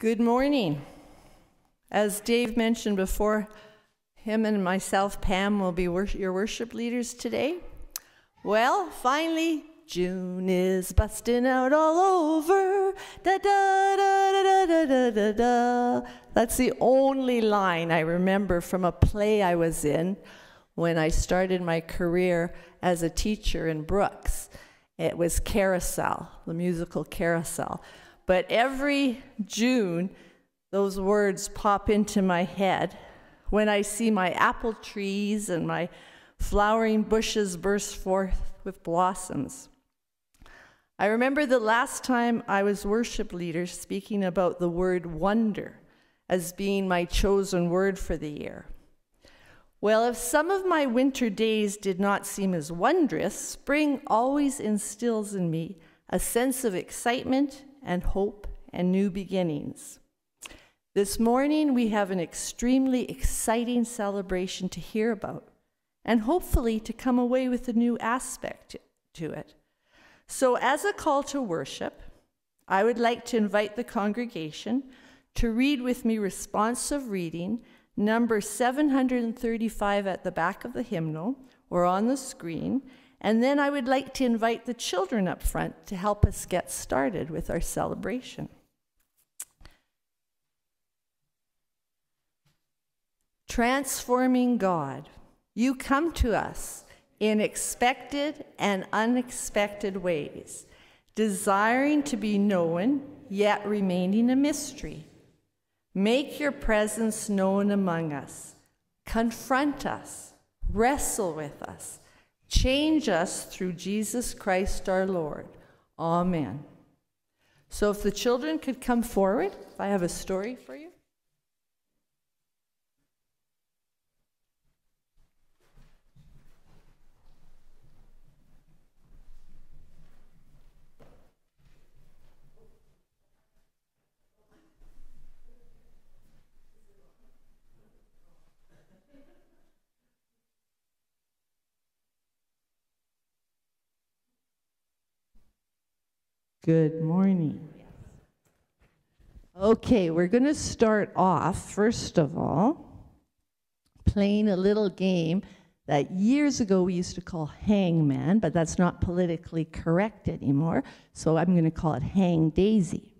Good morning. As Dave mentioned before, him and myself, Pam, will be wor your worship leaders today. Well, finally, June is busting out all over. Da da da da da da da da. That's the only line I remember from a play I was in when I started my career as a teacher in Brooks. It was Carousel, the musical Carousel. But every June, those words pop into my head when I see my apple trees and my flowering bushes burst forth with blossoms. I remember the last time I was worship leader speaking about the word wonder as being my chosen word for the year. Well, if some of my winter days did not seem as wondrous, spring always instills in me a sense of excitement and hope and new beginnings. This morning, we have an extremely exciting celebration to hear about and hopefully to come away with a new aspect to it. So, as a call to worship, I would like to invite the congregation to read with me responsive reading number 735 at the back of the hymnal or on the screen. And then I would like to invite the children up front to help us get started with our celebration. Transforming God, you come to us in expected and unexpected ways, desiring to be known, yet remaining a mystery. Make your presence known among us. Confront us. Wrestle with us. Change us through Jesus Christ our Lord. Amen. So, if the children could come forward, I have a story for you. Good morning. Okay, we're going to start off, first of all, playing a little game that years ago we used to call Hangman, but that's not politically correct anymore, so I'm going to call it Hang Daisy.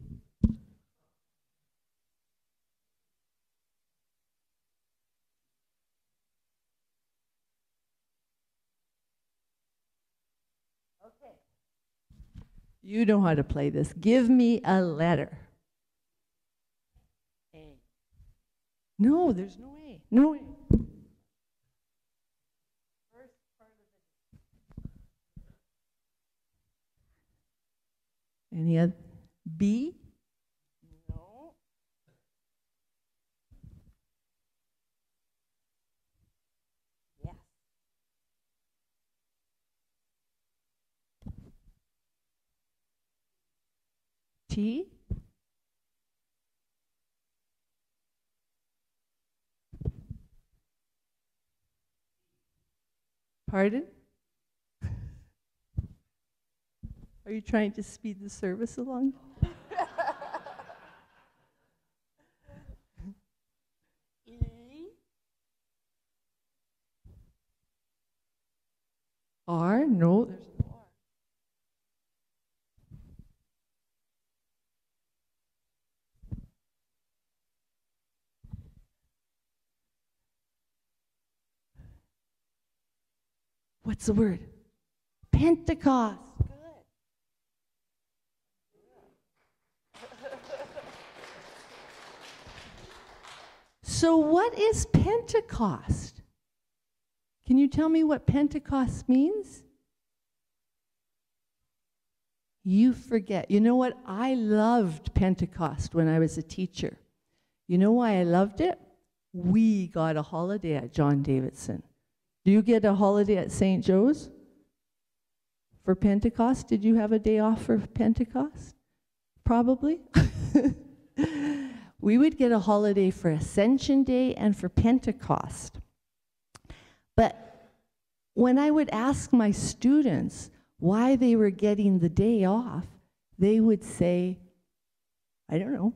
You know how to play this. Give me a letter. A. No, there's no A. No A. First part of it. Any other? B? T. Pardon? Are you trying to speed the service along? R? No, What's the word? Pentecost. So, what is Pentecost? Can you tell me what Pentecost means? You forget. You know what? I loved Pentecost when I was a teacher. You know why I loved it? We got a holiday at John Davidson. Do you get a holiday at St. Joe's for Pentecost? Did you have a day off for Pentecost? Probably. we would get a holiday for Ascension Day and for Pentecost. But when I would ask my students why they were getting the day off, they would say, I don't know.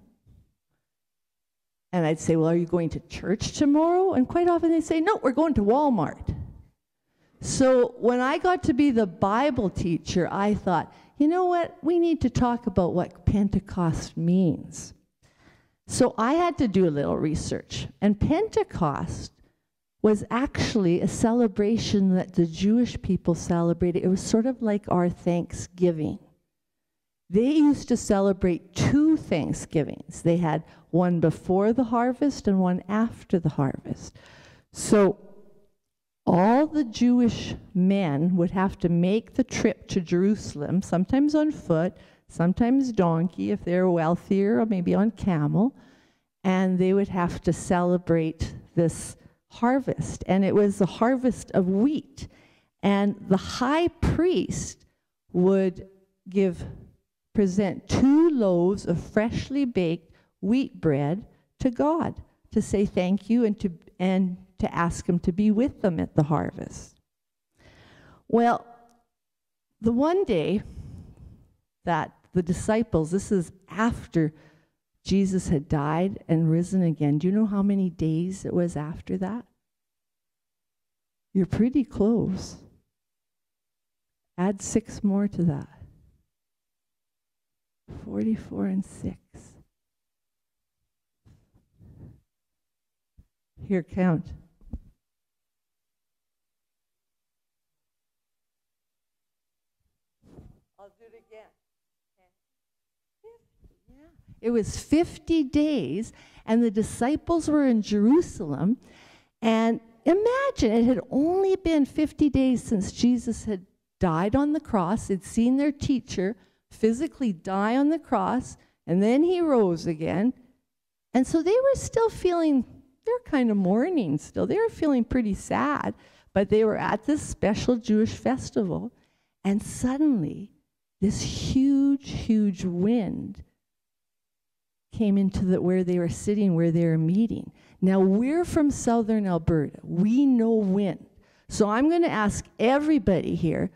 And I'd say, Well, are you going to church tomorrow? And quite often they'd say, No, we're going to Walmart. So when I got to be the Bible teacher, I thought, you know what? We need to talk about what Pentecost means. So I had to do a little research. And Pentecost was actually a celebration that the Jewish people celebrated. It was sort of like our Thanksgiving. They used to celebrate two Thanksgivings. They had one before the harvest and one after the harvest. So all the Jewish men would have to make the trip to Jerusalem, sometimes on foot, sometimes donkey if they're wealthier, or maybe on camel, and they would have to celebrate this harvest. And it was the harvest of wheat. And the high priest would give present two loaves of freshly baked wheat bread to God to say thank you and to and to ask him to be with them at the harvest. Well, the one day that the disciples, this is after Jesus had died and risen again. Do you know how many days it was after that? You're pretty close. Add six more to that. 44 and 6. Here, count. I'll do it again. Yeah. It was 50 days, and the disciples were in Jerusalem. And imagine it had only been 50 days since Jesus had died on the cross, had seen their teacher physically die on the cross, and then he rose again. And so they were still feeling, they're kind of mourning still. They were feeling pretty sad, but they were at this special Jewish festival. And suddenly, this huge, huge wind came into the, where they were sitting, where they were meeting. Now, we're from southern Alberta. We know wind. So I'm going to ask everybody here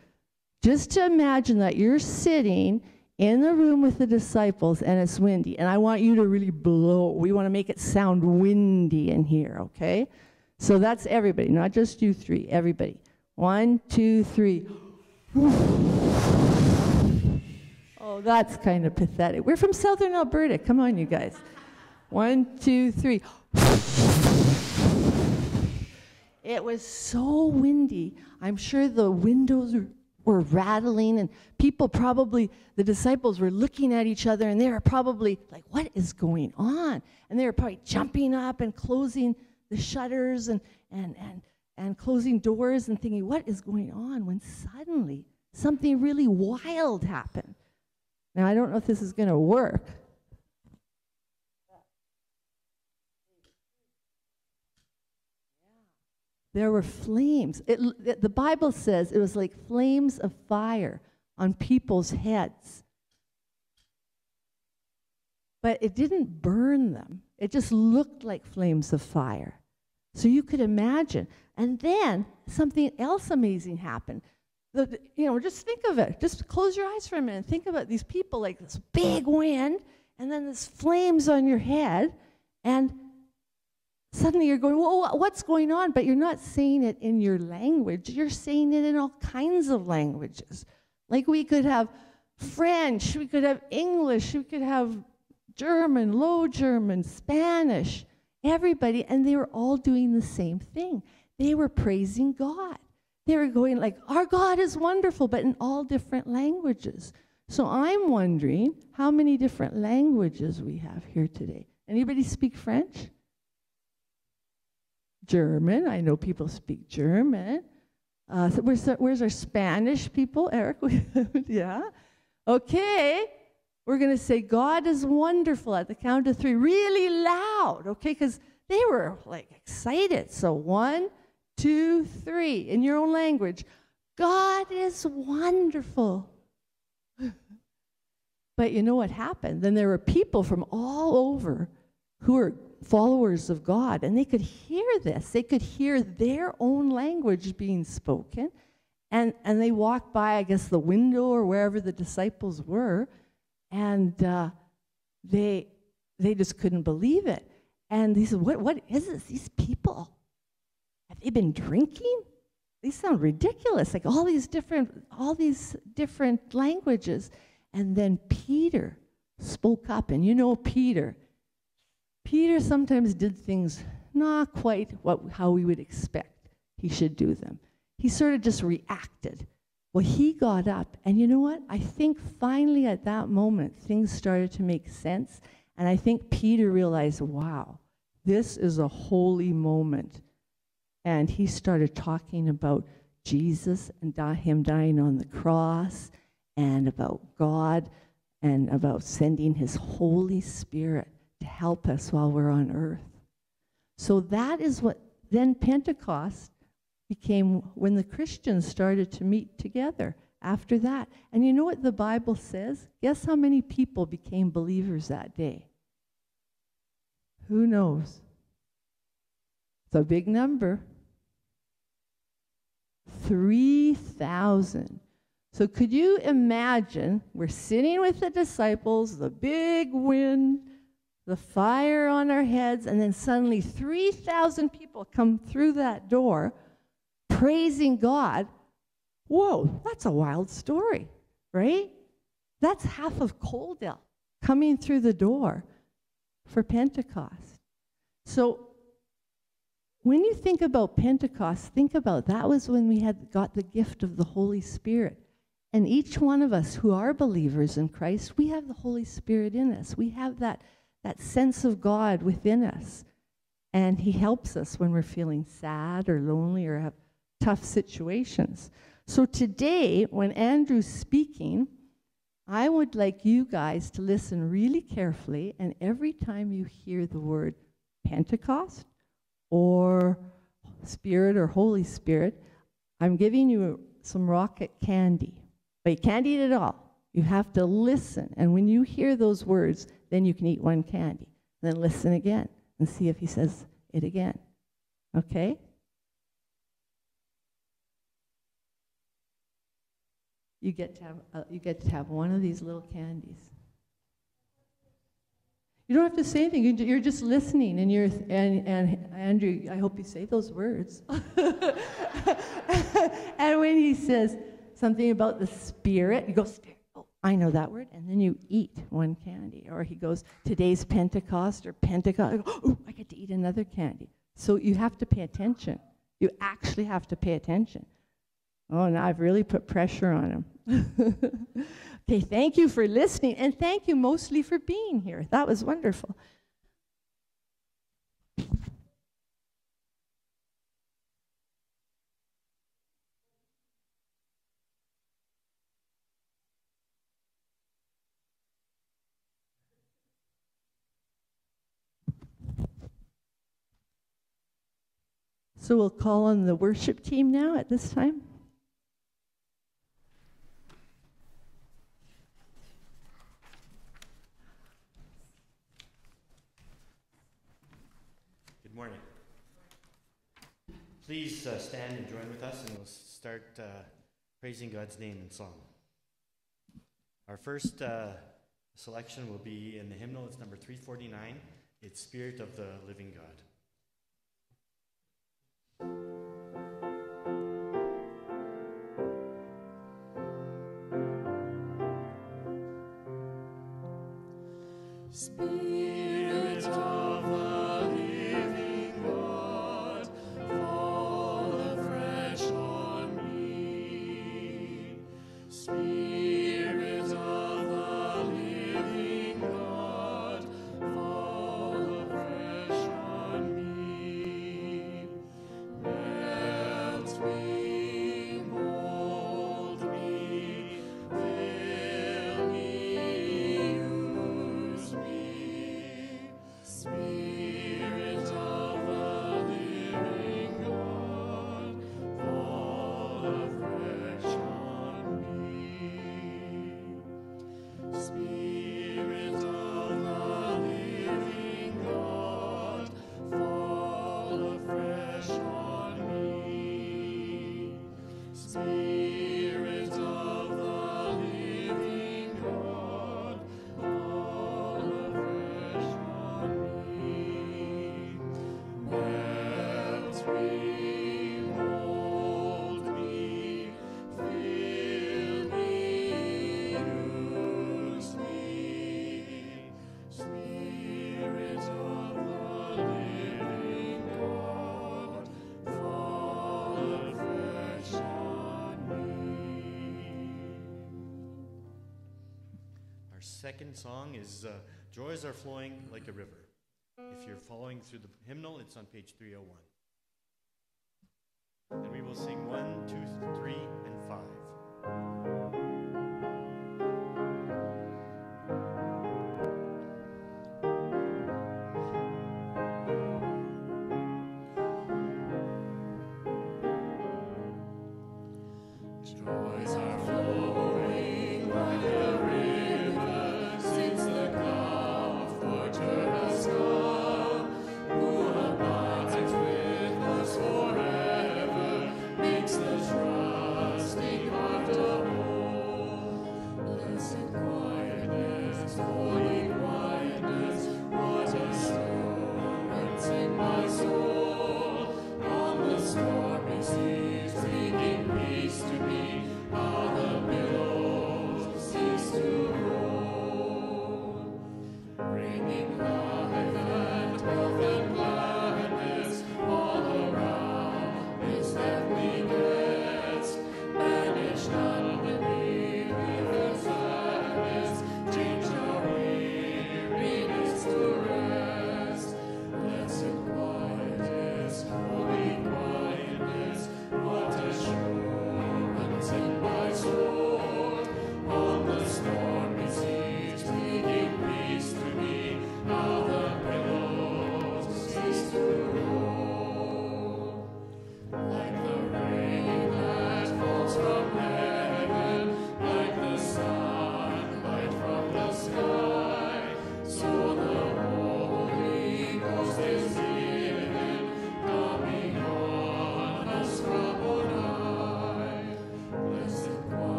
just to imagine that you're sitting in the room with the disciples and it's windy. And I want you to really blow. We want to make it sound windy in here, okay? So that's everybody, not just you three, everybody. One, two, three. Oh, that's kind of pathetic. We're from southern Alberta. Come on, you guys. One, two, three. It was so windy. I'm sure the windows were rattling, and people probably, the disciples were looking at each other, and they were probably like, What is going on? And they were probably jumping up and closing the shutters and, and, and, and closing doors and thinking, What is going on? When suddenly something really wild happened. Now, I don't know if this is going to work. there were flames. It, the Bible says it was like flames of fire on people's heads. But it didn't burn them, it just looked like flames of fire. So you could imagine. And then something else amazing happened. The, you know, just think of it. Just close your eyes for a minute. Think about these people like this big wind, and then this flames on your head, and suddenly you're going, well, what's going on? But you're not saying it in your language. You're saying it in all kinds of languages. Like we could have French, we could have English, we could have German, Low German, Spanish, everybody, and they were all doing the same thing. They were praising God. They were going like, our God is wonderful, but in all different languages. So I'm wondering how many different languages we have here today. Anybody speak French? German. I know people speak German. Uh, so where's, the, where's our Spanish people, Eric? yeah. Okay. We're going to say, God is wonderful at the count of three, really loud, okay? Because they were like excited. So one, two, three, in your own language. God is wonderful. but you know what happened? Then there were people from all over who were followers of God, and they could hear this. They could hear their own language being spoken. And, and they walked by, I guess, the window or wherever the disciples were, and uh, they, they just couldn't believe it. And he said, what, what is this? These people, have they been drinking? These sound ridiculous, like all these different, all these different languages. And then Peter spoke up, and you know Peter. Peter sometimes did things not quite what, how we would expect he should do them. He sort of just reacted. Well, he got up, and you know what? I think finally at that moment things started to make sense, and I think Peter realized, wow, this is a holy moment. And he started talking about Jesus and him dying on the cross, and about God, and about sending his Holy Spirit to help us while we're on earth. So that is what then Pentecost became when the Christians started to meet together after that. And you know what the Bible says? Guess how many people became believers that day? Who knows? It's a big number. 3,000. So could you imagine we're sitting with the disciples, the big wind, the fire on our heads, and then suddenly 3,000 people come through that door praising God. Whoa, that's a wild story, right? That's half of Coaldale coming through the door for Pentecost. So when you think about Pentecost, think about that was when we had got the gift of the Holy Spirit. And each one of us who are believers in Christ, we have the Holy Spirit in us. We have that, that sense of God within us. And He helps us when we're feeling sad or lonely or have tough situations. So today, when Andrew's speaking, I would like you guys to listen really carefully, and every time you hear the word Pentecost or Spirit or Holy Spirit, I'm giving you some rocket candy. But you can't eat it all. You have to listen. And when you hear those words, then you can eat one candy. Then listen again and see if he says it again. Okay? you get to have uh, you get to have one of these little candies. You don't have to say anything. You're just listening, and you're and and Andrew. I hope you say those words. and when he says something about the spirit, you go spirit. Oh, I know that word. And then you eat one candy. Or he goes, today's Pentecost or Pentecost. Oh, I get to eat another candy. So you have to pay attention. You actually have to pay attention. Oh, now I've really put pressure on him. okay, thank you for listening, and thank you mostly for being here. That was wonderful. So we'll call on the worship team now at this time. Please uh, stand and join with us, and we'll start uh, praising God's name in song. Our first uh, selection will be in the hymnal. It's number 349. It's Spirit of the Living God. of second song is uh, Joys Are Flowing Like a River. If you're following through the hymnal, it's on page 301. And we will sing one, two, three, and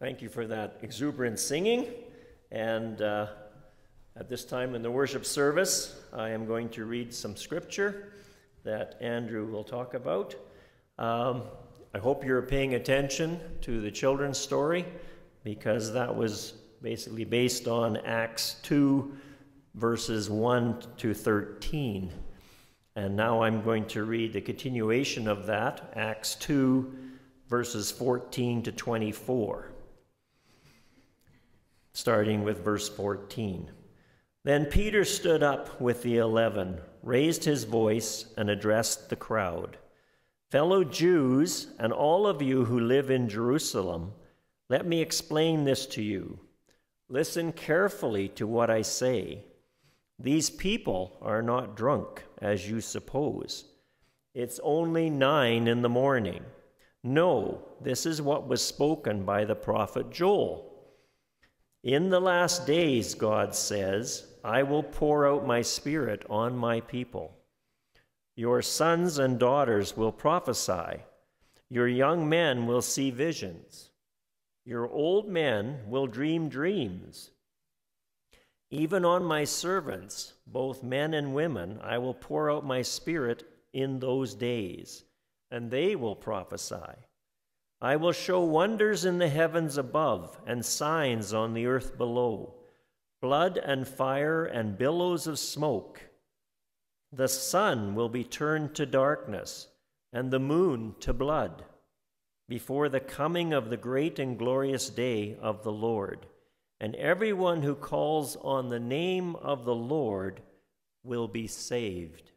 Thank you for that exuberant singing. And uh, at this time in the worship service, I am going to read some scripture that Andrew will talk about. Um, I hope you're paying attention to the children's story because that was basically based on Acts 2, verses 1 to 13. And now I'm going to read the continuation of that, Acts 2, verses 14 to 24 starting with verse 14. Then Peter stood up with the eleven, raised his voice, and addressed the crowd Fellow Jews, and all of you who live in Jerusalem, let me explain this to you. Listen carefully to what I say. These people are not drunk, as you suppose. It's only nine in the morning. No, this is what was spoken by the prophet Joel. In the last days, God says, I will pour out my spirit on my people. Your sons and daughters will prophesy. Your young men will see visions. Your old men will dream dreams. Even on my servants, both men and women, I will pour out my spirit in those days, and they will prophesy. I will show wonders in the heavens above and signs on the earth below blood and fire and billows of smoke. The sun will be turned to darkness and the moon to blood before the coming of the great and glorious day of the Lord. And everyone who calls on the name of the Lord will be saved.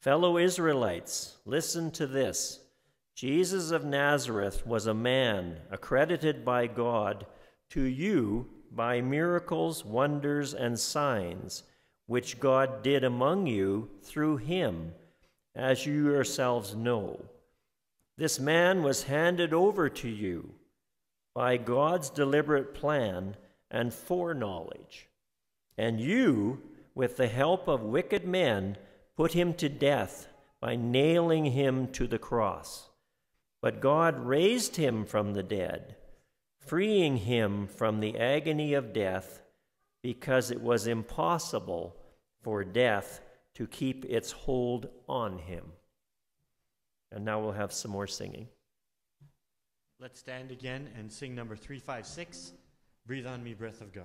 Fellow Israelites, listen to this. Jesus of Nazareth was a man accredited by God to you by miracles, wonders, and signs, which God did among you through him, as you yourselves know. This man was handed over to you by God's deliberate plan and foreknowledge, and you, with the help of wicked men, put him to death by nailing him to the cross. But God raised him from the dead, freeing him from the agony of death, because it was impossible for death to keep its hold on him. And now we'll have some more singing. Let's stand again and sing number 356 Breathe on Me, Breath of God.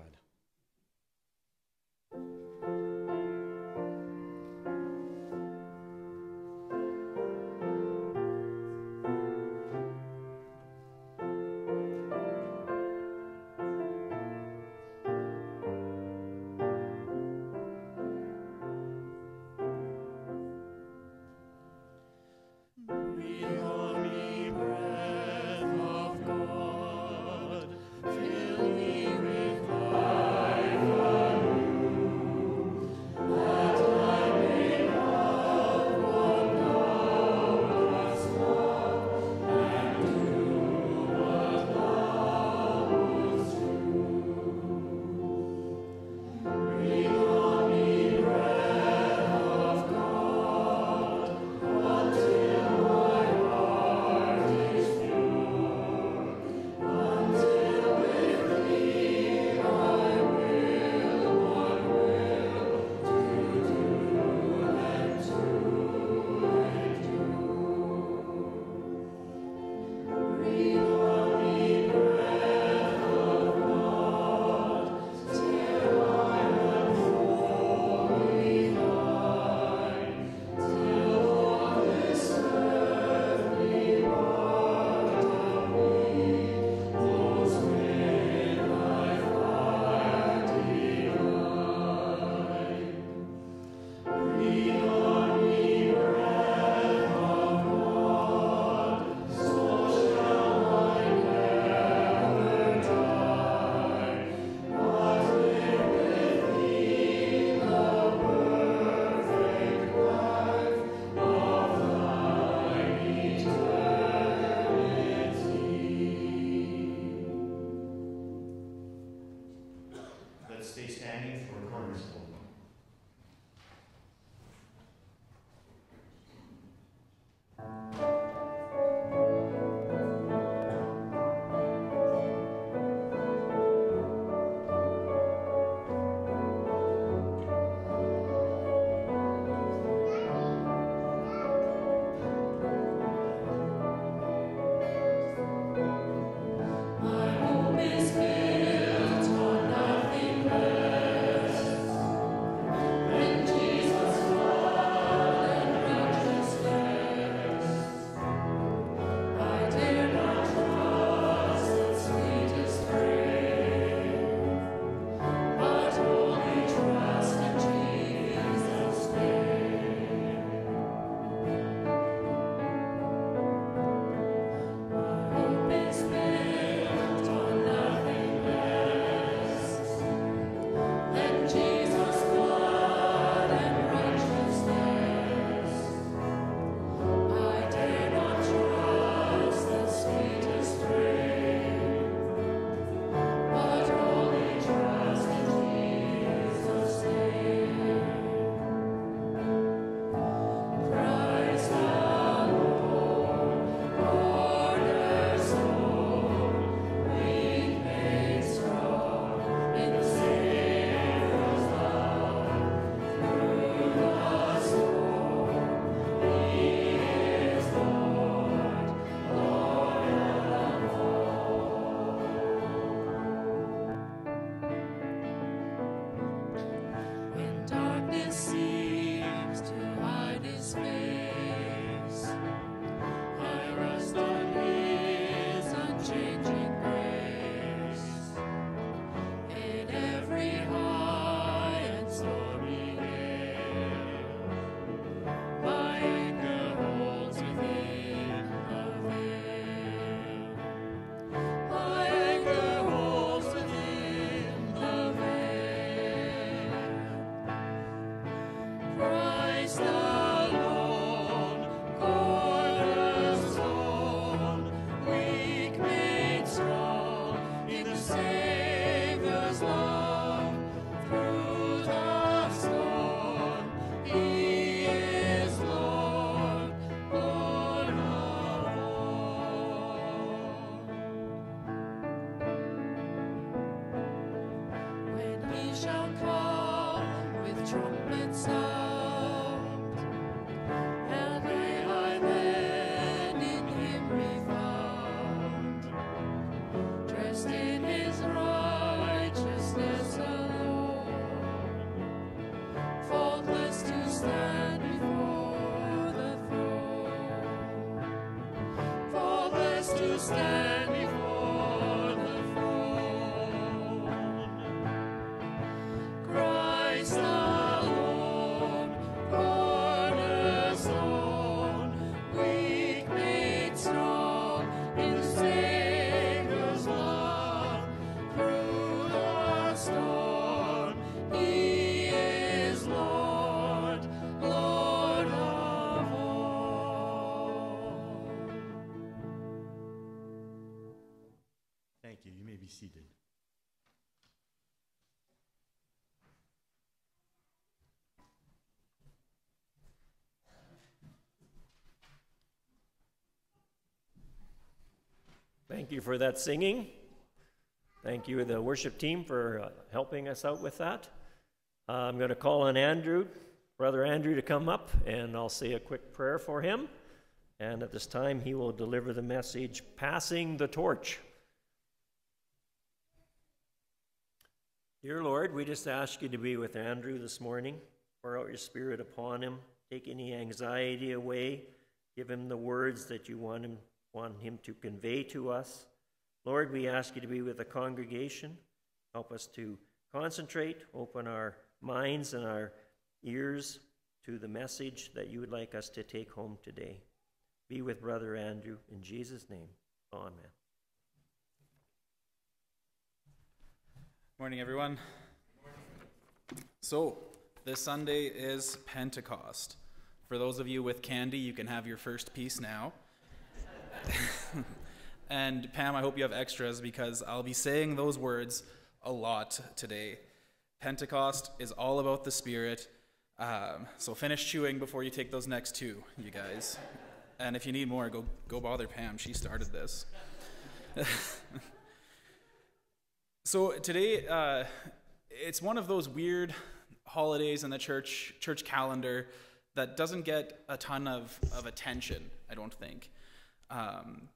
Thank you for that singing. Thank you, the worship team, for uh, helping us out with that. Uh, I'm going to call on Andrew, Brother Andrew, to come up, and I'll say a quick prayer for him. And at this time, he will deliver the message Passing the Torch. Dear Lord, we just ask you to be with Andrew this morning. Pour out your spirit upon him. Take any anxiety away. Give him the words that you want him want him to convey to us. Lord, we ask you to be with the congregation. Help us to concentrate, open our minds and our ears to the message that you would like us to take home today. Be with Brother Andrew. In Jesus' name, amen. Morning, everyone. So, this Sunday is Pentecost. For those of you with candy, you can have your first piece now. and Pam, I hope you have extras because I'll be saying those words a lot today. Pentecost is all about the Spirit. Um, so finish chewing before you take those next two, you guys. And if you need more, go go bother Pam. She started this. so today, uh, it's one of those weird holidays in the church church calendar that doesn't get a ton of, of attention. I don't think. Um,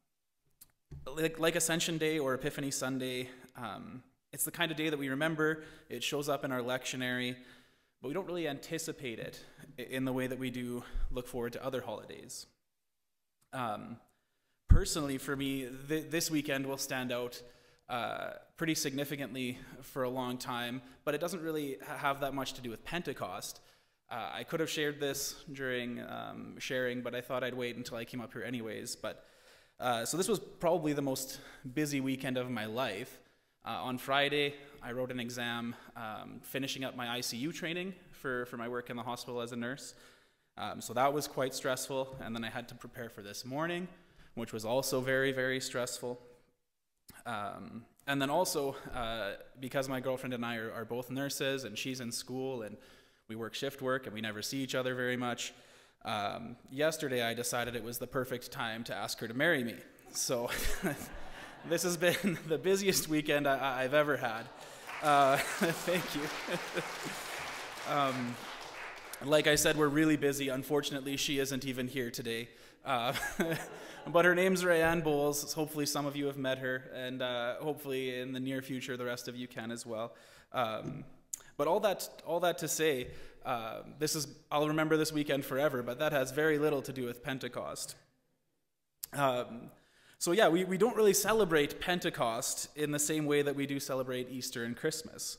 like, like, Ascension Day or Epiphany Sunday, um, it's the kind of day that we remember. It shows up in our lectionary, but we don't really anticipate it in the way that we do look forward to other holidays. Um, personally, for me, th- this weekend will stand out uh, pretty significantly for a long time, but it doesn't really have that much to do with Pentecost. Uh, I could have shared this during um, sharing, but I thought I'd wait until I came up here anyways. But uh, so this was probably the most busy weekend of my life. Uh, on Friday, I wrote an exam, um, finishing up my ICU training for, for my work in the hospital as a nurse. Um, so that was quite stressful. And then I had to prepare for this morning, which was also very, very stressful. Um, and then also, uh, because my girlfriend and I are, are both nurses and she's in school and we work shift work and we never see each other very much. Um, yesterday, I decided it was the perfect time to ask her to marry me. So, this has been the busiest weekend I, have ever had. Uh, thank you. um, like I said, we're really busy. Unfortunately, she isn't even here today. Uh, but her name's Rayanne Bowles. Hopefully, some of you have met her, and uh, hopefully, in the near future, the rest of you can as well. Um, but all that, all that to say, uh, this is, I'll remember this weekend forever, but that has very little to do with Pentecost. Um, so, yeah, we, we don't really celebrate Pentecost in the same way that we do celebrate Easter and Christmas.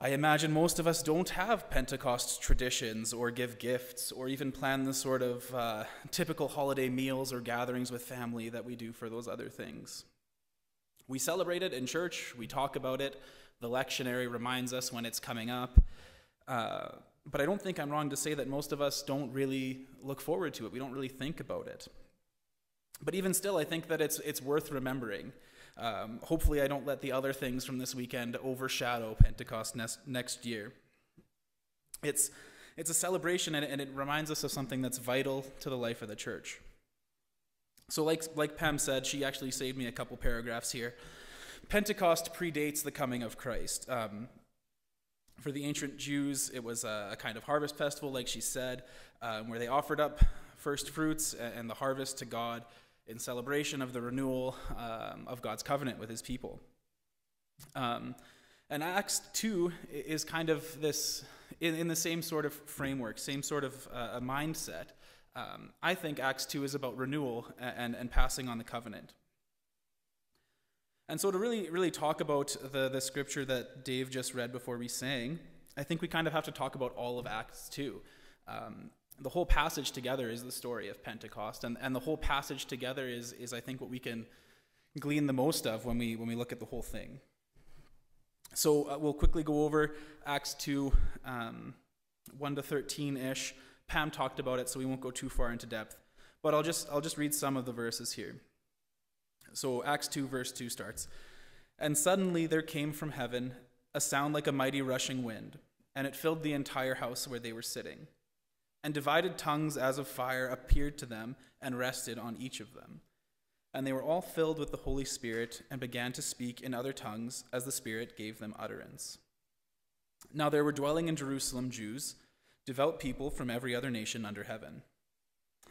I imagine most of us don't have Pentecost traditions or give gifts or even plan the sort of uh, typical holiday meals or gatherings with family that we do for those other things. We celebrate it in church, we talk about it, the lectionary reminds us when it's coming up. Uh, but I don't think I'm wrong to say that most of us don't really look forward to it. We don't really think about it. But even still, I think that it's, it's worth remembering. Um, hopefully, I don't let the other things from this weekend overshadow Pentecost next, next year. It's, it's a celebration, and, and it reminds us of something that's vital to the life of the church. So, like, like Pam said, she actually saved me a couple paragraphs here. Pentecost predates the coming of Christ. Um, for the ancient Jews, it was a, a, kind of harvest festival, like she said, um, where they offered up first fruits and the harvest to God in celebration of the renewal um, of God's covenant with his people. Um, and Acts 2 is kind of this, in, in, the same sort of framework, same sort of uh, mindset. Um, I think Acts 2 is about renewal and, and passing on the covenant. And so, to really, really talk about the, the scripture that Dave just read before we sang, I think we kind of have to talk about all of Acts 2. Um, the whole passage together is the story of Pentecost, and, and the whole passage together is, is, I think, what we can glean the most of when we, when we look at the whole thing. So uh, we'll quickly go over Acts 2, um, 1 to 13 ish. Pam talked about it, so we won't go too far into depth. But I'll just, I'll just read some of the verses here. So Acts 2, verse 2 starts And suddenly there came from heaven a sound like a mighty rushing wind, and it filled the entire house where they were sitting. And divided tongues as of fire appeared to them and rested on each of them. And they were all filled with the Holy Spirit and began to speak in other tongues as the Spirit gave them utterance. Now there were dwelling in Jerusalem Jews, devout people from every other nation under heaven.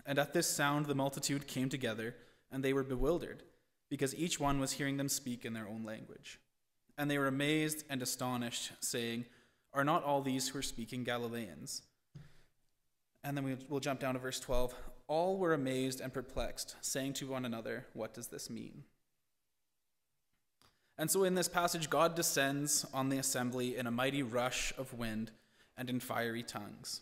And at this sound the multitude came together, and they were bewildered, because each one was hearing them speak in their own language. And they were amazed and astonished, saying, Are not all these who are speaking Galileans? And then we'll jump down to verse 12. All were amazed and perplexed, saying to one another, What does this mean? And so in this passage, God descends on the assembly in a mighty rush of wind and in fiery tongues.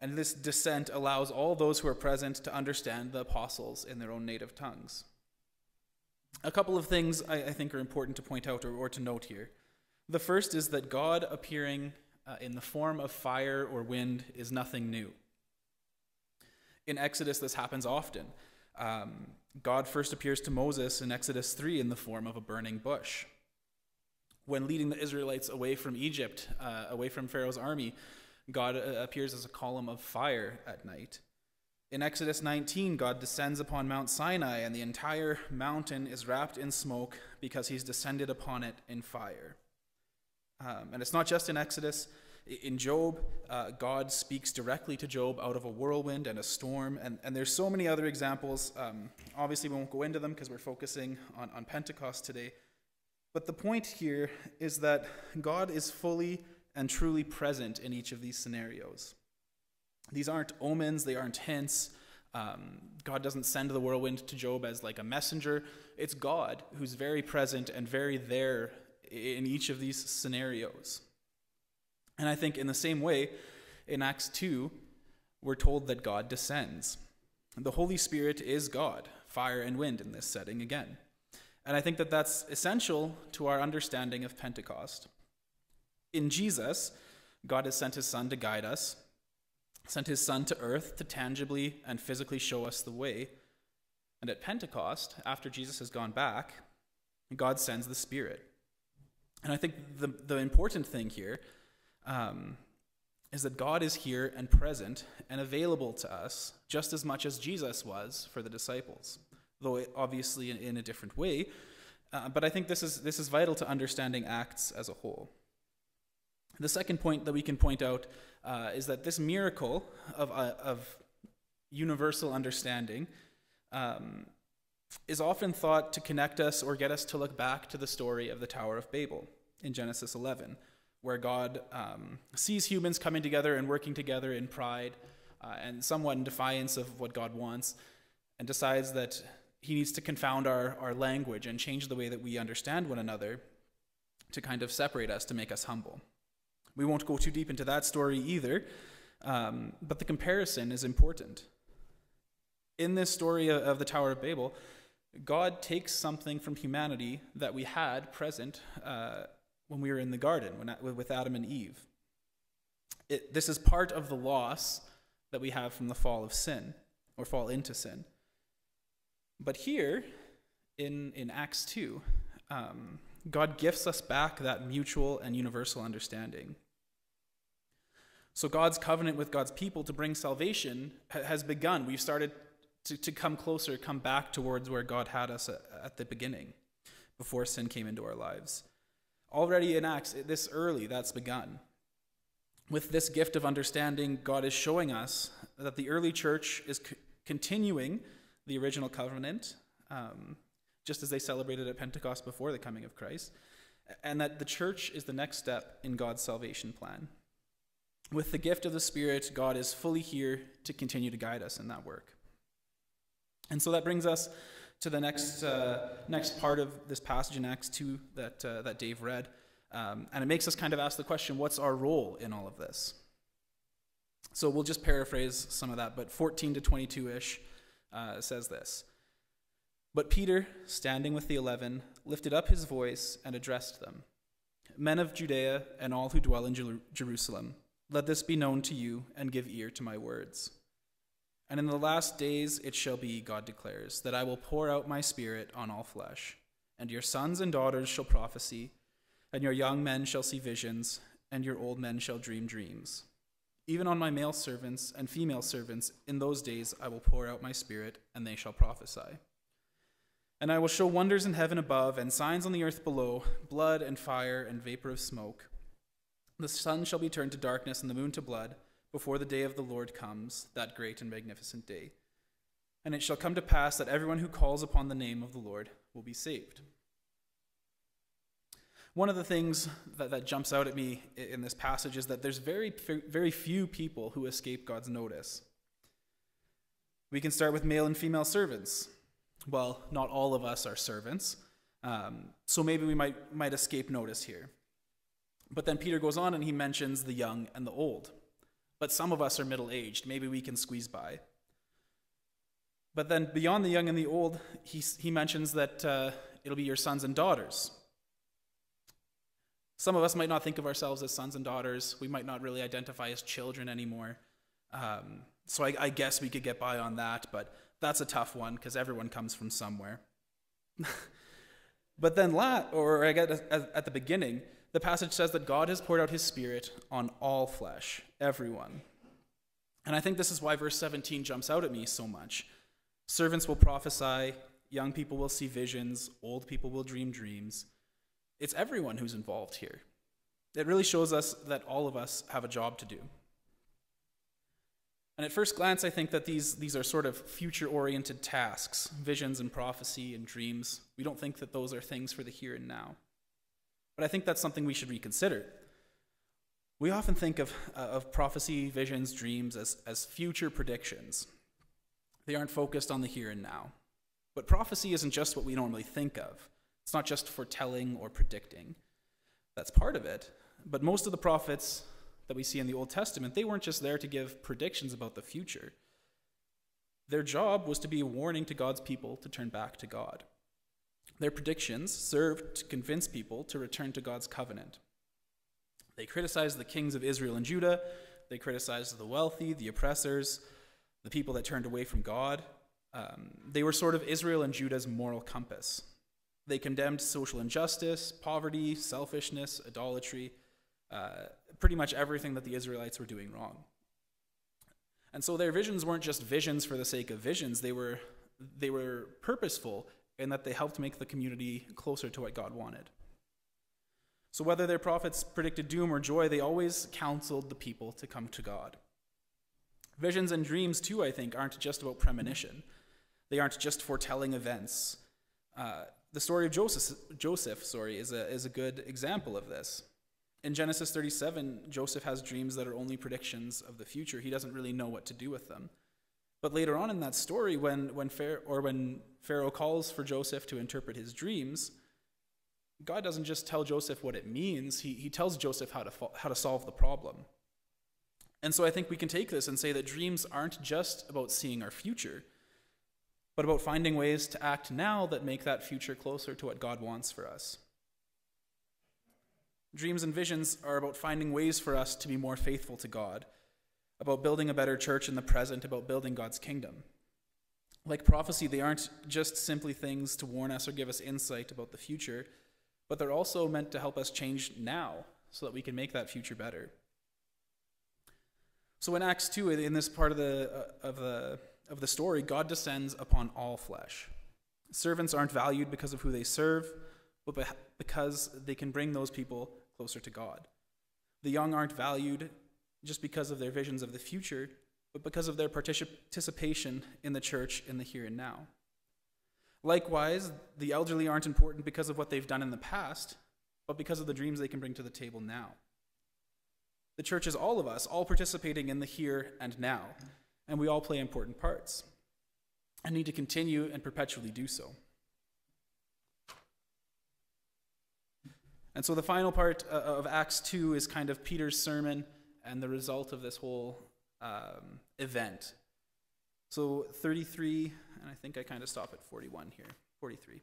And this descent allows all those who are present to understand the apostles in their own native tongues. A couple of things I, I think are important to point out or, or, to note here. The first is that God appearing uh, in the form of fire or wind is nothing new. In Exodus, this happens often. Um, God first appears to Moses in Exodus 3 in the form of a burning bush. When leading the Israelites away from Egypt, uh, away from Pharaoh's army, God uh, appears as a column of fire at night. In Exodus 19, God descends upon Mount Sinai, and the entire mountain is wrapped in smoke because he's descended upon it in fire. Um, and it's not just in Exodus, in Job, uh, God speaks directly to Job out of a whirlwind and a storm, and, and there's so many other examples. Um, obviously, we won't go into them because we're focusing on, on Pentecost today. But the point here is that God is fully and truly present in each of these scenarios. These aren't omens, they aren't hints. Um, God doesn't send the whirlwind to Job as like a messenger. It's God who's very present and very there in each of these scenarios. And I think in the same way, in Acts 2, we're told that God descends. The Holy Spirit is God, fire and wind in this setting again. And I think that that's essential to our understanding of Pentecost. In Jesus, God has sent his Son to guide us, sent his Son to earth to tangibly and physically show us the way. And at Pentecost, after Jesus has gone back, God sends the Spirit. And I think the, the important thing here um, is that God is here and present and available to us just as much as Jesus was for the disciples, though obviously in, in a different way. Uh, but I think this is, this is vital to understanding Acts as a whole. The second point that we can point out uh, is that this miracle of, uh, of universal understanding um, is often thought to connect us or get us to look back to the story of the Tower of Babel in Genesis 11 where God um, sees humans coming together and working together in pride uh, and somewhat in defiance of what God wants, and decides that he needs to confound our, our language and change the way that we understand one another to kind of separate us, to make us humble. We won't go too deep into that story either, um, but the comparison is important. In this story of the Tower of Babel, God takes something from humanity that we had present uh, when we were in the garden when, with Adam and Eve. It, this is part of the loss that we have from the fall of sin, or fall into sin. But here, in, in Acts 2, um, God gifts us back that mutual and universal understanding. So God's covenant with God's people to bring salvation has begun. We've started to, to come closer, come back towards where God had us at, at the beginning, before sin came into our lives. Already in Acts, this early, that's begun. With this gift of understanding, God is showing us that the early church is c- continuing the original covenant, um, just as they celebrated at Pentecost before the coming of Christ, and that the church is the next step in God's salvation plan. With the gift of the Spirit, God is fully here to continue to guide us in that work. And so that brings us to the next, uh, next part of this passage in Acts 2 that, uh, that Dave read. Um, and it makes us kind of ask the question what's our role in all of this? So we'll just paraphrase some of that, but 14 to 22 ish uh, says this But Peter, standing with the eleven, lifted up his voice and addressed them Men of Judea and all who dwell in Jer- Jerusalem, let this be known to you and give ear to my words. And in the last days it shall be, God declares, that I will pour out my spirit on all flesh, and your sons and daughters shall prophesy, and your young men shall see visions, and your old men shall dream dreams. Even on my male servants and female servants, in those days I will pour out my spirit, and they shall prophesy. And I will show wonders in heaven above, and signs on the earth below blood and fire and vapor of smoke. The sun shall be turned to darkness, and the moon to blood, before the day of the Lord comes, that great and magnificent day. And it shall come to pass that everyone who calls upon the name of the Lord will be saved. One of the things that, that jumps out at me in this passage is that there's very, very few people who escape God's notice. We can start with male and female servants. Well, not all of us are servants, um, so maybe we might, might escape notice here. But then Peter goes on and he mentions the young and the old. But some of us are middle aged. Maybe we can squeeze by. But then beyond the young and the old, he, he mentions that uh, it'll be your sons and daughters. Some of us might not think of ourselves as sons and daughters. We might not really identify as children anymore. Um, so I, I, guess we could get by on that, but that's a tough one because everyone comes from somewhere. but then, la- or I guess at, at the beginning, the passage says that God has poured out his Spirit on all flesh, everyone. And I think this is why verse 17 jumps out at me so much. Servants will prophesy, young people will see visions, old people will dream dreams. It's everyone who's involved here. It really shows us that all of us have a job to do. And at first glance, I think that these, these are sort of future oriented tasks visions and prophecy and dreams. We don't think that those are things for the here and now. But I think that's something we should reconsider. We often think of, uh, of prophecy, visions, dreams as, as future predictions. They aren't focused on the here and now. But prophecy isn't just what we normally think of. It's not just foretelling or predicting. That's part of it. But most of the prophets that we see in the Old Testament, they weren't just there to give predictions about the future. Their job was to be a warning to God's people to turn back to God. Their predictions served to convince people to return to God's covenant. They criticized the kings of Israel and Judah, they criticized the wealthy, the oppressors, the people that turned away from God. Um, they were sort of Israel and Judah's moral compass. They condemned social injustice, poverty, selfishness, idolatry, uh, pretty much everything that the Israelites were doing wrong. And so their visions weren't just visions for the sake of visions, they were, they were purposeful in that they helped make the community closer to what God wanted. So whether their prophets predicted doom or joy, they always counseled the people to come to God. Visions and dreams, too, I think, aren't just about premonition. They aren't just foretelling events. Uh, the story of Joseph, Joseph sorry, is, a, is a good example of this. In Genesis 37, Joseph has dreams that are only predictions of the future. He doesn't really know what to do with them. But later on in that story, when, when, Pharaoh, or when Pharaoh calls for Joseph to interpret his dreams, God doesn't just tell Joseph what it means, he, he tells Joseph how to, how to solve the problem. And so I think we can take this and say that dreams aren't just about seeing our future, but about finding ways to act now that make that future closer to what God wants for us. Dreams and visions are about finding ways for us to be more faithful to God, about building a better church in the present, about building God's kingdom. Like prophecy, they aren't just simply things to warn us or give us insight about the future, but they're also meant to help us change now so that we can make that future better. So in Acts 2, in this part of the, uh, of the of the story, God descends upon all flesh. Servants aren't valued because of who they serve, but because they can bring those people closer to God. The young aren't valued just because of their visions of the future, but because of their participation in the church in the here and now. Likewise, the elderly aren't important because of what they've done in the past, but because of the dreams they can bring to the table now. The church is all of us, all participating in the here and now, and we all play important parts and need to continue and perpetually do so. And so the final part uh, of Acts 2 is kind of Peter's sermon and the result of this whole um, event. So 33, and I think I kind of stop at 41 here. 43.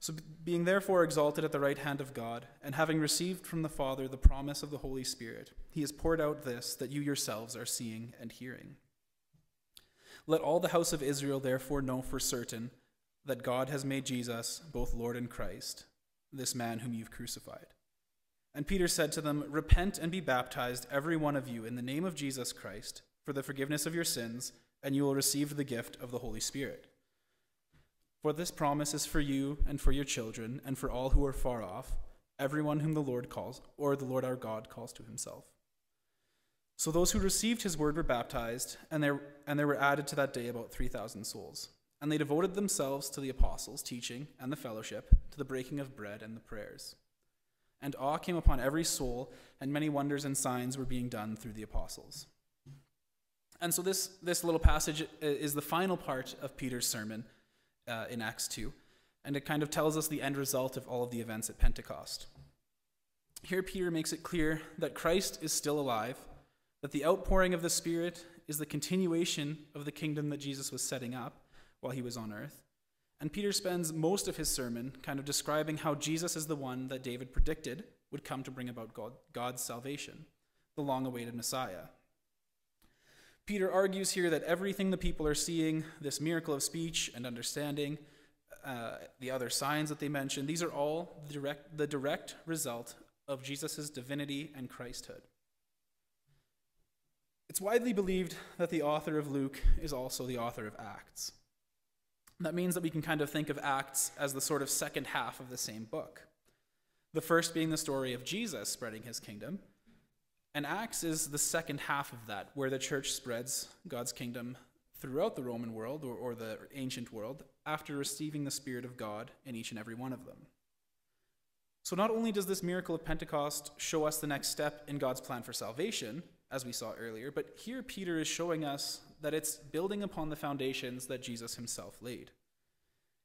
So, being therefore exalted at the right hand of God, and having received from the Father the promise of the Holy Spirit, he has poured out this that you yourselves are seeing and hearing. Let all the house of Israel therefore know for certain that God has made Jesus both Lord and Christ, this man whom you've crucified. And Peter said to them, Repent and be baptized, every one of you, in the name of Jesus Christ, for the forgiveness of your sins, and you will receive the gift of the Holy Spirit. For this promise is for you and for your children, and for all who are far off, everyone whom the Lord calls, or the Lord our God calls to himself. So those who received his word were baptized, and there, and there were added to that day about 3,000 souls. And they devoted themselves to the apostles' teaching and the fellowship, to the breaking of bread and the prayers. And awe came upon every soul, and many wonders and signs were being done through the apostles. And so, this, this little passage is the final part of Peter's sermon uh, in Acts 2, and it kind of tells us the end result of all of the events at Pentecost. Here, Peter makes it clear that Christ is still alive that the outpouring of the Spirit is the continuation of the kingdom that Jesus was setting up while he was on earth. And Peter spends most of his sermon kind of describing how Jesus is the one that David predicted would come to bring about God, God's salvation, the long awaited Messiah. Peter argues here that everything the people are seeing, this miracle of speech and understanding, uh, the other signs that they mention, these are all the direct, the direct result of Jesus' divinity and Christhood. It's widely believed that the author of Luke is also the author of Acts. That means that we can kind of think of Acts as the sort of second half of the same book. The first being the story of Jesus spreading his kingdom, and Acts is the second half of that, where the church spreads God's kingdom throughout the Roman world or, or, the ancient world after receiving the Spirit of God in each and every one of them. So, not only does this miracle of Pentecost show us the next step in God's plan for salvation, as we saw earlier, but here Peter is showing us that it's building upon the foundations that Jesus himself laid.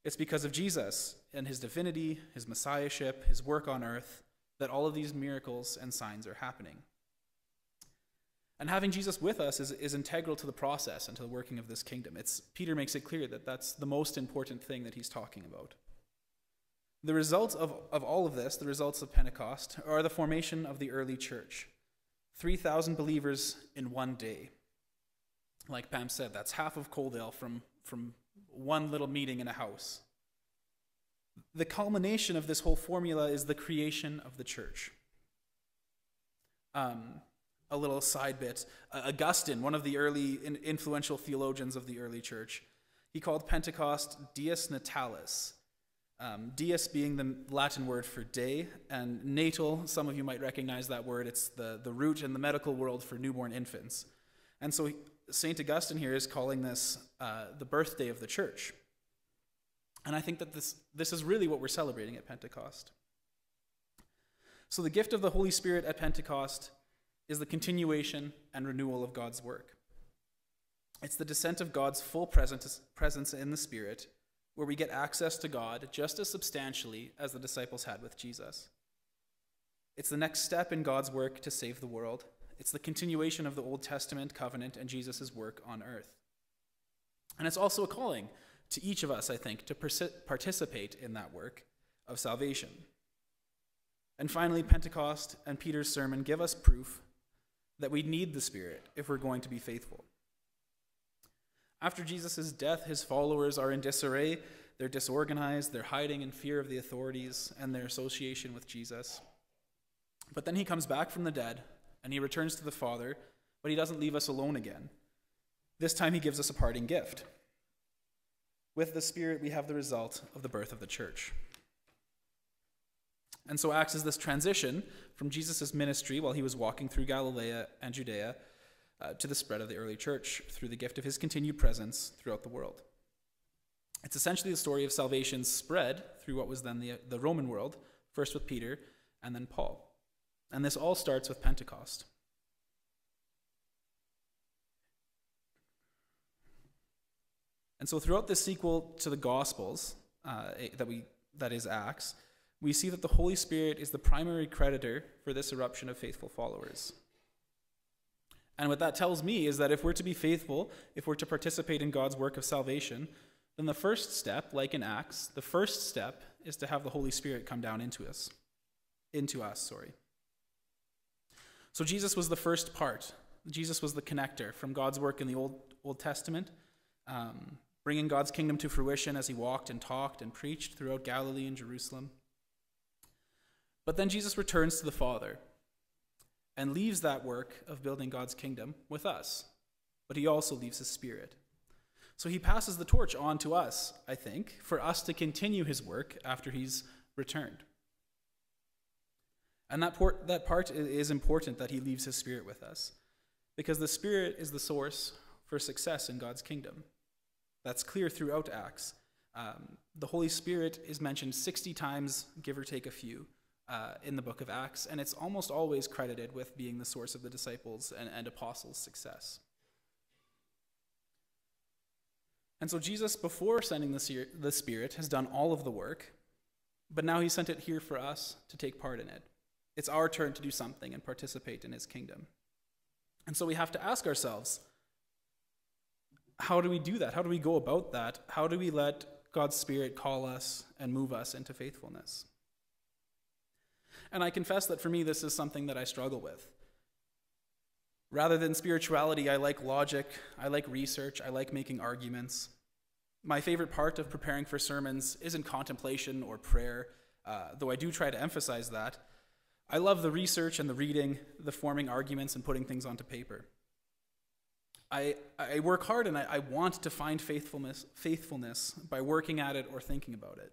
It's because of Jesus and his divinity, his messiahship, his work on earth, that all of these miracles and signs are happening. And having Jesus with us is, is integral to the process and to the working of this kingdom. It's, Peter makes it clear that that's the most important thing that he's talking about. The results of, of all of this, the results of Pentecost, are the formation of the early church. 3,000 believers in one day. Like Pam said, that's half of Coaldale from, from one little meeting in a house. The culmination of this whole formula is the creation of the church. Um, a little side bit uh, Augustine, one of the early influential theologians of the early church, he called Pentecost Dies Natalis, um, dies being the Latin word for day, and natal, some of you might recognize that word. It's the, the root in the medical world for newborn infants. And so St. Augustine here is calling this uh, the birthday of the church. And I think that this, this is really what we're celebrating at Pentecost. So the gift of the Holy Spirit at Pentecost is the continuation and renewal of God's work. It's the descent of God's full presence, presence in the Spirit where we get access to God just as substantially as the disciples had with Jesus. It's the next step in God's work to save the world. It's the continuation of the Old Testament covenant and Jesus' work on earth. And it's also a calling to each of us, I think, to participate in that work of salvation. And finally, Pentecost and Peter's sermon give us proof that we need the Spirit if we're going to be faithful. After Jesus' death, his followers are in disarray. They're disorganized, they're hiding in fear of the authorities and their association with Jesus. But then he comes back from the dead and he returns to the Father, but he doesn't leave us alone again. This time he gives us a parting gift. With the Spirit, we have the result of the birth of the church. And so Acts is this transition from Jesus' ministry while he was walking through Galilee and Judea uh, to the spread of the early church through the gift of his continued presence throughout the world. It's essentially the story of salvation spread through what was then the, the Roman world, first with Peter and then Paul. And this all starts with Pentecost. And so, throughout this sequel to the Gospels, uh, that, we, that is Acts, we see that the Holy Spirit is the primary creditor for this eruption of faithful followers. And what that tells me is that if we're to be faithful, if we're to participate in God's work of salvation, then the first step, like in Acts, the first step is to have the Holy Spirit come down into us. Into us, sorry. So Jesus was the first part. Jesus was the connector from God's work in the Old, Old Testament, um, bringing God's kingdom to fruition as he walked and talked and preached throughout Galilee and Jerusalem. But then Jesus returns to the Father and leaves that work of building God's kingdom with us. But he also leaves his Spirit. So he passes the torch on to us, I think, for us to continue his work after he's returned. And that, that part is important that he leaves his spirit with us, because the spirit is the source for success in God's kingdom. That's clear throughout Acts. Um, the Holy Spirit is mentioned 60 times, give or take a few, uh, in the book of Acts, and it's almost always credited with being the source of the disciples' and, and apostles' success. And so Jesus, before sending the, the Spirit, has done all of the work, but now he sent it here for us to take part in it. It's our turn to do something and participate in his kingdom. And so we have to ask ourselves how do we do that? How do we go about that? How do we let God's Spirit call us and move us into faithfulness? And I confess that for me, this is something that I struggle with. Rather than spirituality, I like logic, I like research, I like making arguments. My favorite part of preparing for sermons isn't contemplation or prayer, uh, though I do try to emphasize that. I love the research and the reading, the forming arguments, and putting things onto paper. I, I work hard and I, I want to find faithfulness, faithfulness by working at it or thinking about it.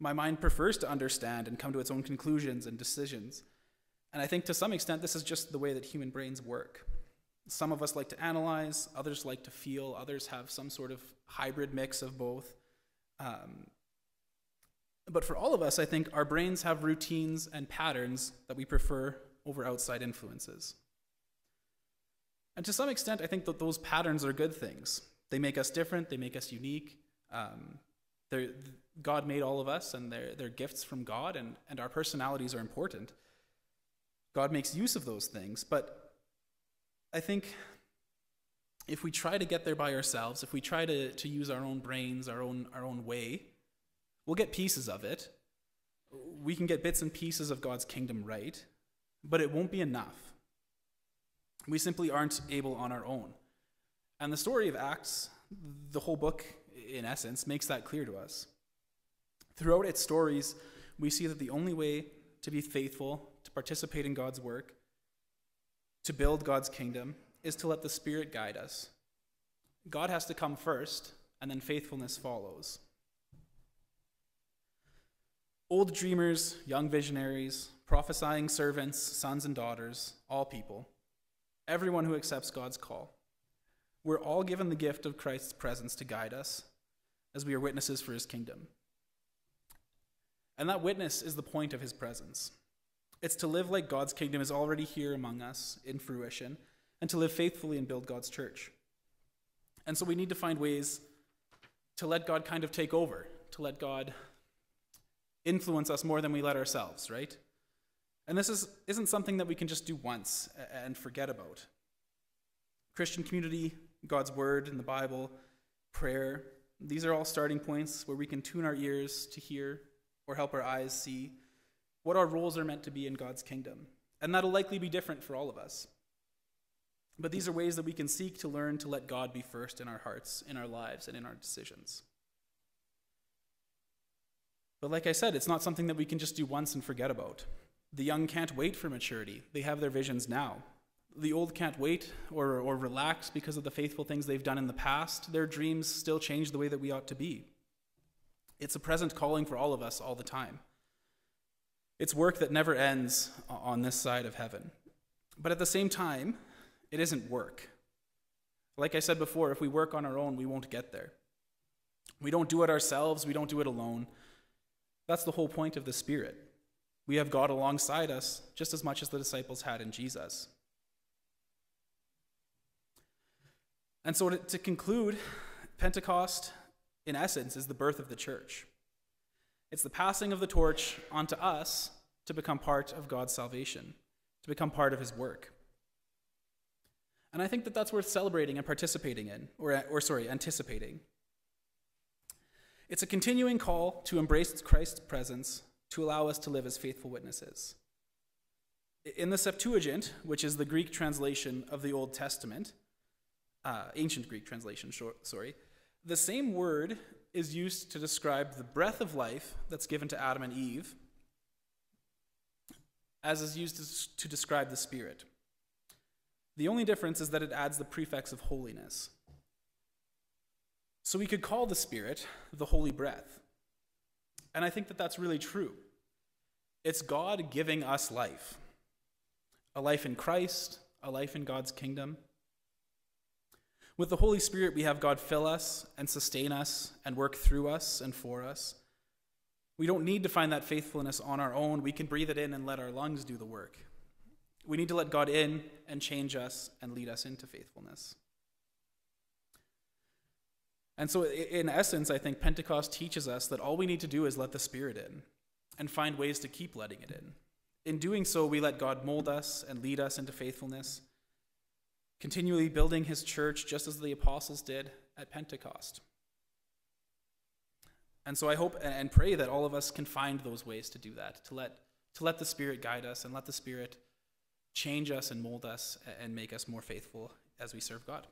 My mind prefers to understand and come to its own conclusions and decisions. And I think to some extent, this is just the way that human brains work. Some of us like to analyze, others like to feel, others have some sort of hybrid mix of both. Um, but for all of us, I think our brains have routines and patterns that we prefer over outside influences. And to some extent, I think that those patterns are good things. They make us different, they make us unique. Um, God made all of us, and they're, they're gifts from God, and, and our personalities are important. God makes use of those things. But I think if we try to get there by ourselves, if we try to, to use our own brains, our own, our own way, we'll get pieces of it. We can get bits and pieces of God's kingdom right, but it won't be enough. We simply aren't able on our own. And the story of Acts, the whole book, in essence, makes that clear to us. Throughout its stories, we see that the only way to be faithful to participate in God's work, to build God's kingdom, is to let the Spirit guide us. God has to come first, and then faithfulness follows. Old dreamers, young visionaries, prophesying servants, sons and daughters, all people, everyone who accepts God's call. We're all given the gift of Christ's presence to guide us as we are witnesses for his kingdom. And that witness is the point of his presence. It's to live like God's kingdom is already here among us in fruition, and to live faithfully and build God's church. And so we need to find ways to let God kind of take over, to let God influence us more than we let ourselves, right? And this is, isn't something that we can just do once and forget about. Christian community, God's word in the Bible, prayer, these are all starting points where we can tune our ears to hear or help our eyes see what our roles are meant to be in God's kingdom. And that'll likely be different for all of us. But these are ways that we can seek to learn to let God be first in our hearts, in our lives, and in our decisions. But like I said, it's not something that we can just do once and forget about. The young can't wait for maturity, they have their visions now. The old can't wait or, or relax because of the faithful things they've done in the past. Their dreams still change the way that we ought to be. It's a present calling for all of us all the time. It's work that never ends on this side of heaven. But at the same time, it isn't work. Like I said before, if we work on our own, we won't get there. We don't do it ourselves, we don't do it alone. That's the whole point of the Spirit. We have God alongside us just as much as the disciples had in Jesus. And so, to, conclude, Pentecost, in essence, is the birth of the church. It's the passing of the torch onto us to become part of God's salvation, to become part of his work. And I think that that's worth celebrating and participating in, or, or sorry, anticipating. It's a continuing call to embrace Christ's presence to allow us to live as faithful witnesses. In the Septuagint, which is the Greek translation of the Old Testament, uh, ancient Greek translation, short, sorry, the same word is used to describe the breath of life that's given to Adam and Eve, as is used to describe the Spirit. The only difference is that it adds the prefix of holiness. So we could call the Spirit the Holy Breath. And I think that that's really true. It's God giving us life a life in Christ, a life in God's kingdom. With the Holy Spirit, we have God fill us and sustain us and work through us and for us. We don't need to find that faithfulness on our own. We can breathe it in and let our lungs do the work. We need to let God in and change us and lead us into faithfulness. And so, in essence, I think Pentecost teaches us that all we need to do is let the Spirit in and find ways to keep letting it in. In doing so, we let God mold us and lead us into faithfulness continually building his church just as the apostles did at Pentecost. And so I hope and pray that all of us can find those ways to do that, to let, to let the Spirit guide us and let the Spirit change us and mold us and make us more faithful as we serve God.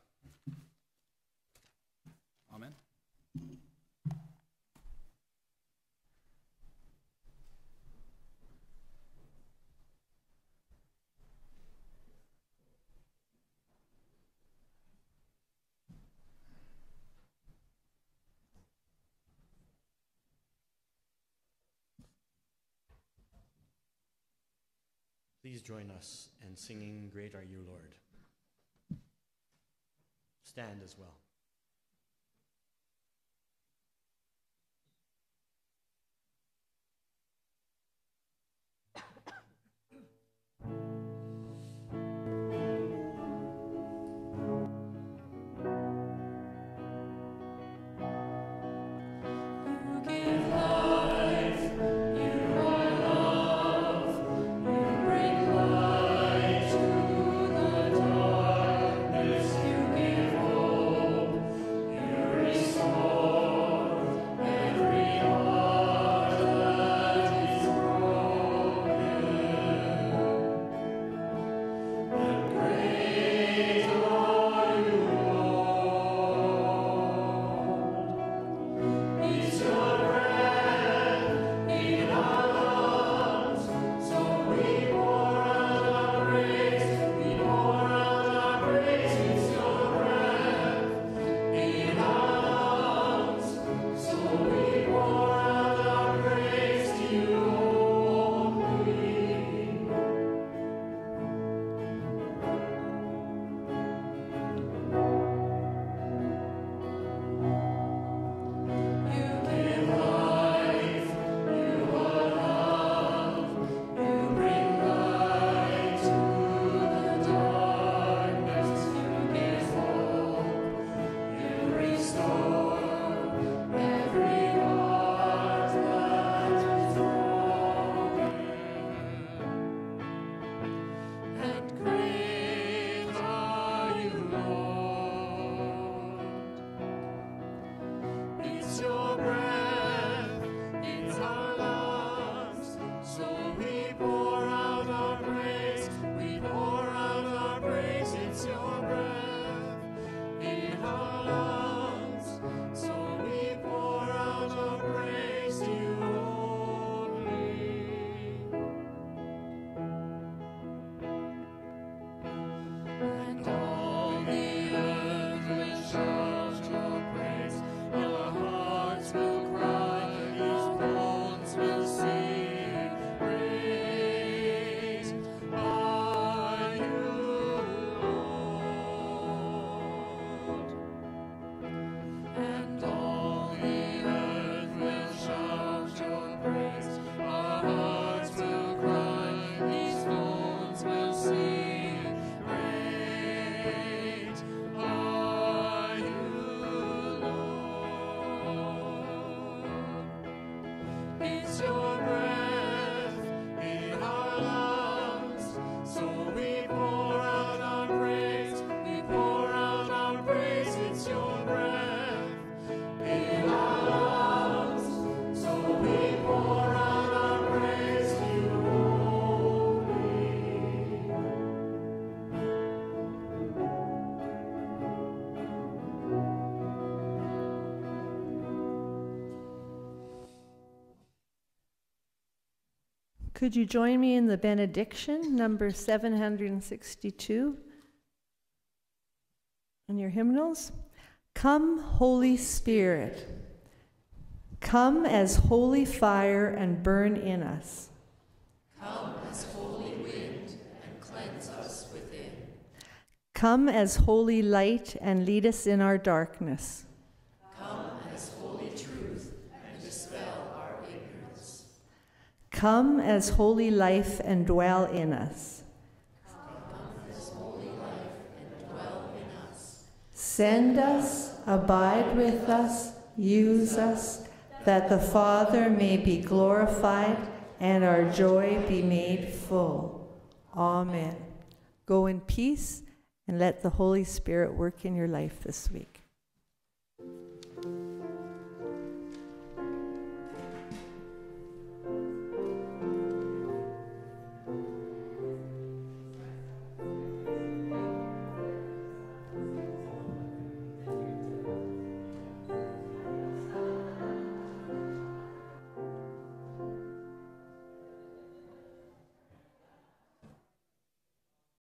Please join us in singing Great Are You, Lord. Stand as well. Could you join me in the benediction, number 762, on your hymnals? Come, Holy Spirit, come as holy fire and burn in us. Come as holy wind and cleanse us within. Come as holy light and lead us in our darkness. Come as holy life and dwell in us. Send us, abide with us, use us, that the Father may be glorified and our joy be made full. Amen. Go in peace and let the Holy Spirit work in your life this week.